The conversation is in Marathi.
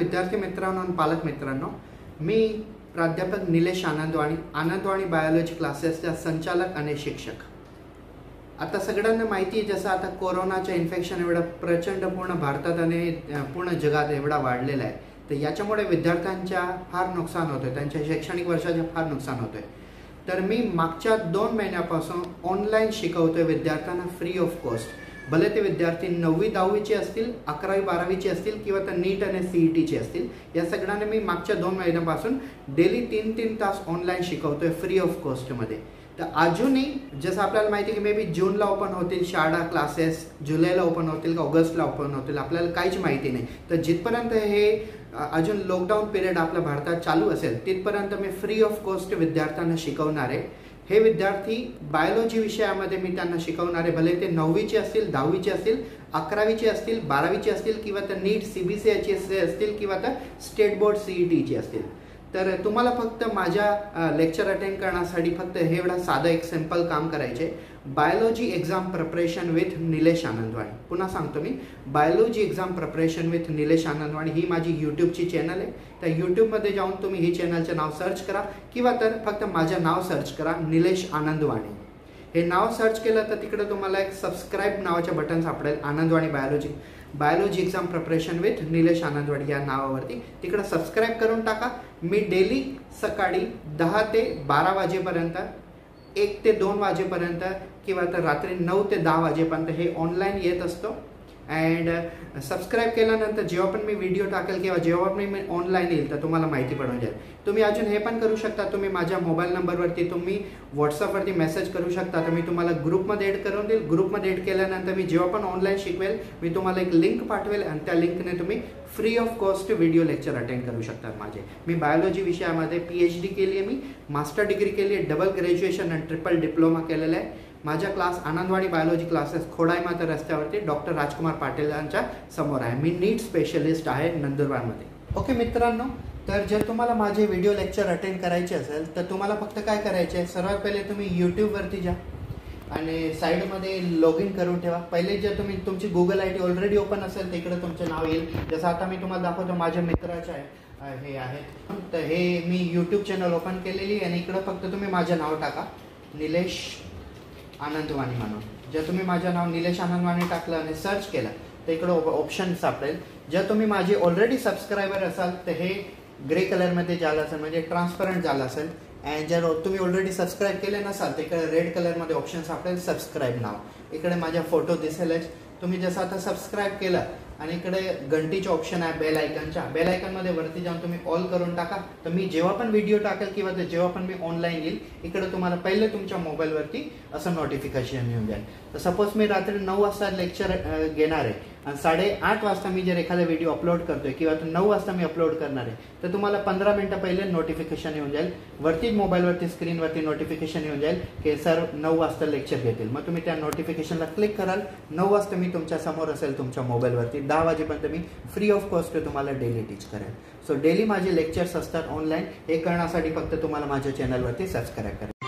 विद्यार्थी मित्रांनो आणि पालक मित्रांनो मी प्राध्यापक निलेश आनंदवाणी आनंदवाणी बायोलॉजी क्लासेसच्या संचालक आणि शिक्षक. आता सगळ्यांना माहिती आहे जसं आता कोरोनाचं इन्फेक्शन एवढं प्रचंड पूर्ण भारतात आणि पूर्ण जगात एवढा वाढलेला आहे. तर याच्यामुळे विद्यार्थ्यांच्या फार नुकसान होतं त्यांच्या शैक्षणिक वर्षाचे फार नुकसान होतंय. तर मी मागच्या दोन महिन्यापासून ऑनलाईन शिकवतोय विद्यार्थ्यांना फ्री ऑफ कॉस्ट भले ते विद्यार्थी नववी दहावीचे असतील अकरावी बारावीचे असतील किंवा तर नीट आणि सीई टीचे असतील या सगळ्यांना मी मागच्या दोन महिन्यापासून डेली तीन तीन तास ऑनलाईन शिकवतोय फ्री ऑफ कॉस्टमध्ये तर अजूनही जसं आपल्याला माहिती आहे की मे बी जूनला ओपन होतील शाळा क्लासेस जुलैला ओपन होतील का ऑगस्टला ओपन होतील आपल्याला काहीच माहिती नाही. तर जिथपर्यंत हे अजून लॉकडाऊन पिरियड आपल्या भारतात चालू असेल तिथपर्यंत मी फ्री ऑफ कॉस्ट विद्यार्थ्यांना शिकवणार आहे. हे विद्यार्थी बायोलॉजी विषयामध्ये मी त्यांना शिकवणारे भले ते नववीचे असतील दहावीचे असतील अकरावीचे असतील बारावीचे असतील किंवा तर नीट सी बी सी असतील किंवा तर स्टेट बोर्ड सीई टीचे असतील. तर तुम्हाला फक्त माझ्या लेक्चर अटेंड करण्यासाठी फक्त हे एवढा साधं एक सिंपल काम करायचे biology exam preparation with Nilesh Anandwani पुन्हा सांगतो मी. Biology exam preparation with Nilesh Anandwani ही माझी यूट्यूबची चॅनल आहे. त्या यूट्यूबमध्ये जाऊन तुम्ही ही चॅनलचं नाव सर्च करा. किंवा तर फक्त माझं नाव सर्च करा निलेश आनंदवाणी हे नाव सर्च केलं तर तिकडे तुम्हाला एक सबस्क्राईब नावाच्या बटन सापडेल Anandwani biology biology exam preparation with Nilesh Anandwad या नावावरती. तिकडं सबस्क्राईब करून टाका. मी डेली सकाळी दहा ते बारा वाजेपर्यंत एक ते दोन वाजेपर्यंत किंवा तर रात्री नऊ ते दहा वाजेपर्यंत हे ऑनलाईन येत असतो. अँड सबस्क्राईब uh, केल्यानंतर जेव्हा पण मी व्हिडिओ टाकेल किंवा जेव्हा पण मी ऑनलाईन येईल तर तुम्हाला माहिती पडून जाईल. तुम्ही अजून हे पण करू शकता तुम्ही माझ्या मोबाईल नंबरवरती तुम्ही व्हॉट्सअपवरती मेसेज करू शकता. तर मी तुम्हाला ग्रुपमध्ये ॲड करून देईल. ग्रुपमध्ये ॲड केल्यानंतर मी जेव्हा पण ऑनलाईन शिकवेल मी तुम्हाला एक लिंक पाठवेल आणि त्या लिंकने तुम्ही free of cost video lecture attend करू शकता माझे. मी बायोलॉजी विषयामध्ये पी एच डी केली आहे मी मास्टर डिग्री केली आहे डबल ग्रॅज्युएशन आणि ट्रिपल डिप्लोमा केलेला आहे. माझा class Anandwadi biology classes Khodaimata रस्त्यावरती डॉक्टर राजकुमार पाटील यांच्या समोर आहे. मी नीट स्पेशलिस्ट आहे नंदुरबारमध्ये. ओके मित्रांनो तर जर तुम्हाला माझे व्हिडिओ लेक्चर अटेंड करायचे असेल तर तुम्हाला फक्त काय करायचे आहे? सर्वात पहिले तुम्ही यूट्यूबवरती जा आणि साईडमध्ये लॉग इन करून ठेवा. पहिले जर तुम्ही तुमची Google I D already open असेल तर तुमचं नाव येईल. जसं आता मी तुम्हाला दाखवतो माझ्या मित्राचे आहे हे आहे तर हे मी यूट्यूब चॅनल ओपन केलेली आहे आणि इकडं फक्त तुम्ही माझं नाव टाका. निलेश आनंदवाणी म्हणून. जर तुम्ही माझं नाव निलेश आनंदवाणी टाकलं आणि सर्च केलं तर इकडं ऑप्शन सापडेल. जर तुम्ही माझे ऑलरेडी सबस्क्रायबर असाल तर हे ग्रे कलरमध्ये झालं असेल म्हणजे ट्रान्सपरंट झालं असेल. अँड जर तुम्ही ऑलरेडी सबस्क्राईब केले नसाल तर इकडे रेड कलरमध्ये ऑप्शन सापडेल सबस्क्राईब नाव इकडे माझ्या फोटो दिसेलच. तुम्ही जसं आता सबस्क्राईब केलं आणि इकडे घंटीचे ऑप्शन आहे बेल आयकनच्या बेल आयकनमध्ये वरती जाऊन तुम्ही ऑल करून टाका. तर मी जेव्हा पण व्हिडिओ टाकेल किंवा ते जेव्हा पण मी ऑनलाईन येईल इकडे तुम्हाला पहिले तुमच्या मोबाईलवरती असं नोटिफिकेशन येऊन जाईल. तर सपोज मी रात्री नऊ वाजता लेक्चर घेणार आहे. आणि साडेआठ वाजता मी जर एखादा व्हिडिओ अपलोड करतोय किंवा नऊ वाजता मी अपलोड करणार आहे तर तुम्हाला पंधरा मिनिटं पहिले नोटिफिकेशन येऊन जाईल. वरती मोबाईलवरती स्क्रीनवरती नोटिफिकेशन येऊन जाईल की सर नऊ वाजता लेक्चर घेतील. मग तुम्ही त्या नोटिफिकेशनला क्लिक कराल. नऊ वाजता मी तुमच्यासमोर असेल तुमच्या मोबाईलवरती दहा वाजेपर्यंत मी फ्री ऑफ कॉस्ट तुम्हाला डेली टीच करेल. सो डेली माझे लेक्चर्स असतात ऑनलाईन हे करण्यासाठी फक्त तुम्हाला माझ्या चॅनलवरती सबस्क्राईब करा.